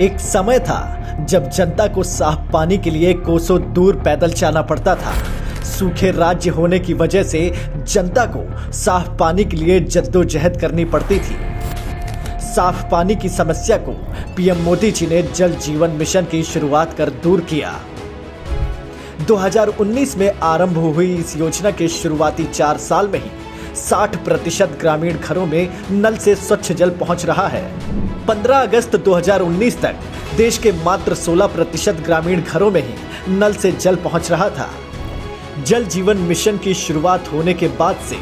एक समय था जब जनता को साफ़ पानी के लिए कोसों दूर पैदल जाना पड़ता था। सूखे राज्य होने की वजह से जनता को साफ़ पानी के लिए जद्दोजहद करनी पड़ती थी। साफ़ पानी की समस्या को पीएम मोदी जी ने जल जीवन मिशन की शुरुआत कर दूर किया। 2019 में आरंभ हुई इस योजना के शुरुआती चार साल में ही 60 प्रतिशत ग्रामीण घरों में नल से स्वच्छ जल पहुँच रहा है। 15 अगस्त 2019 तक देश के मात्र 16 प्रतिशत ग्रामीण घरों में ही नल से जल पहुँच रहा था। जल जीवन मिशन की शुरुआत होने के बाद से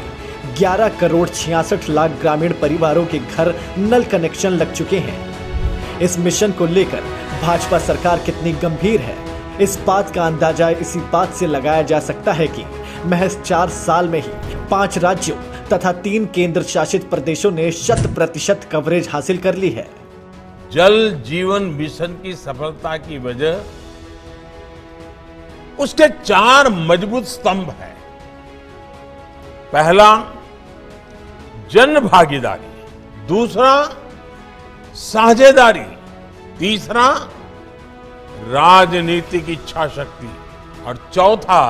11 करोड़ छियासठ लाख ग्रामीण परिवारों के घर नल कनेक्शन लग चुके हैं। इस मिशन को लेकर भाजपा सरकार कितनी गंभीर है। इस बात का अंदाज़ा इसी बात से लगाया जा सकता है कि महज चार साल में ही पाँच राज्यों तथा तीन केंद्र शासित प्रदेशों ने शत प्रतिशत कवरेज हासिल कर ली है। जल जीवन मिशन की सफलता की वजह उसके चार मज़बूत स्तंभ हैं। पहला, जन भागीदारी। दूसरा, साझेदारी। तीसरा राजनीतिक इच्छा शक्ति और चौथा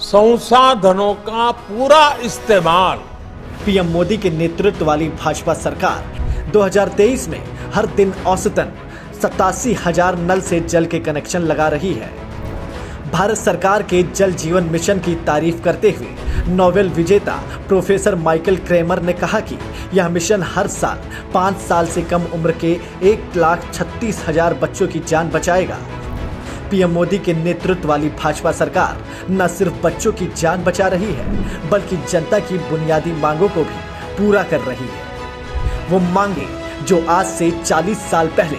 संसाधनों का पूरा इस्तेमाल। पीएम मोदी के नेतृत्व वाली भाजपा सरकार 2023 में हर दिन औसतन सतासी हज़ार नल से जल के कनेक्शन लगा रही है। भारत सरकार के जल जीवन मिशन की तारीफ़ करते हुए नोबेल विजेता प्रोफेसर माइकल क्रेमर ने कहा कि यह मिशन हर साल पाँच साल से कम उम्र के एक लाख छत्तीस हज़ार बच्चों की जान बचाएगा। पीएम मोदी के नेतृत्व वाली भाजपा सरकार न सिर्फ़ बच्चों की जान बचा रही है, बल्कि जनता की बुनियादी मांगों को भी पूरा कर रही है। वो मांगे जो आज से 40 साल पहले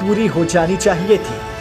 पूरी हो जानी चाहिए थी।